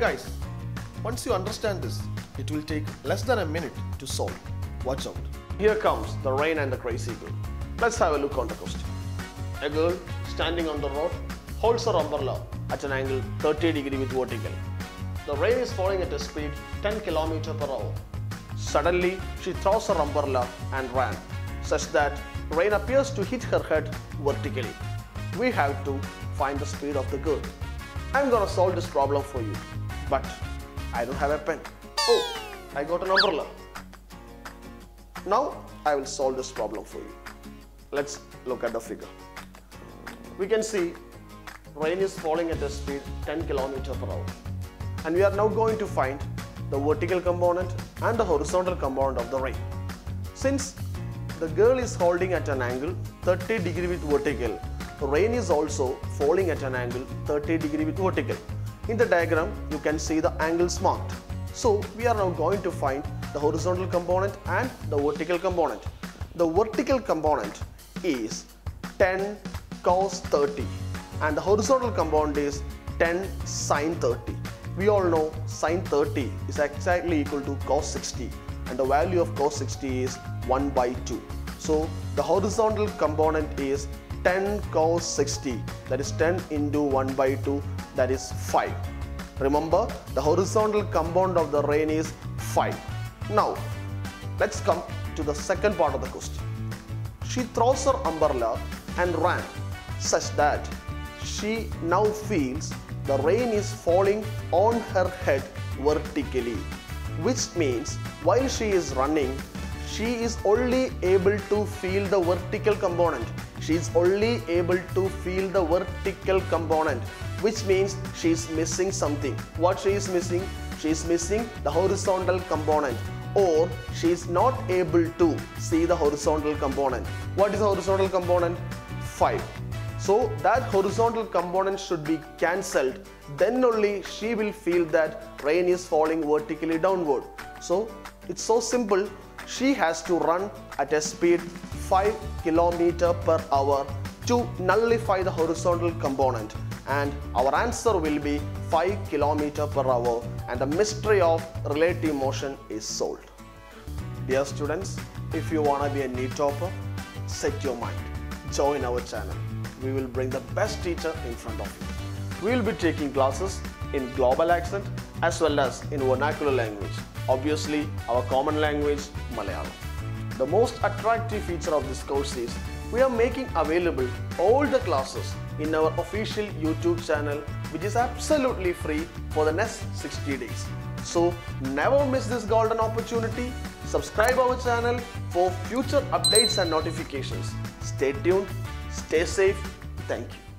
Guys, once you understand this, it will take less than a minute to solve. Watch out. Here comes the rain and the crazy girl. Let's have a look on the question. A girl standing on the road holds her umbrella at an angle 30 degree with vertical. The rain is falling at a speed 10 km per hour. Suddenly, she throws her umbrella and ran, such that rain appears to hit her head vertically. We have to find the speed of the girl. I'm gonna solve this problem for you, but I don't have a pen. Oh, I got an umbrella. Now I will solve this problem for you. Let's look at the figure. We can see rain is falling at a speed 10 km per hour. And we are now going to find the vertical component and the horizontal component of the rain. Since the girl is holding at an angle 30 degree with vertical, rain is also falling at an angle 30 degree with vertical. In the diagram, you can see the angles marked. So we are now going to find the horizontal component and the vertical component. The vertical component is 10 cos 30 and the horizontal component is 10 sine 30. We all know sine 30 is exactly equal to cos 60 and the value of cos 60 is 1 by 2. So the horizontal component is 10 cos 60 that is 10 into 1 by 2 that is 5. Remember the horizontal component of the rain is 5. Now let's come to the second part of the question. She throws her umbrella and ran such that she now feels the rain is falling on her head vertically which means while she is running she is only able to feel the vertical component she is only able to feel the vertical component which means she is missing something what she is missing she is missing the horizontal component or she is not able to see the horizontal component what is the horizontal component 5 so that horizontal component should be cancelled. Then only she will feel that rain is falling vertically downward. So it's so simple. She has to run at a speed 5 km per hour to nullify the horizontal component and our answer will be 5 km per hour and the mystery of relative motion is solved. Dear students, if you want to be a NEET topper, set your mind. Join our channel we will bring the best teacher in front of you. We will be taking classes in global accent as well as in vernacular language. Obviously, our common language, Malayalam. The most attractive feature of this course is we are making available all the classes in our official YouTube channel which is absolutely free for the next 60 days. So never miss this golden opportunity. Subscribe our channel for future updates and notifications. Stay tuned Stay safe. Thank you.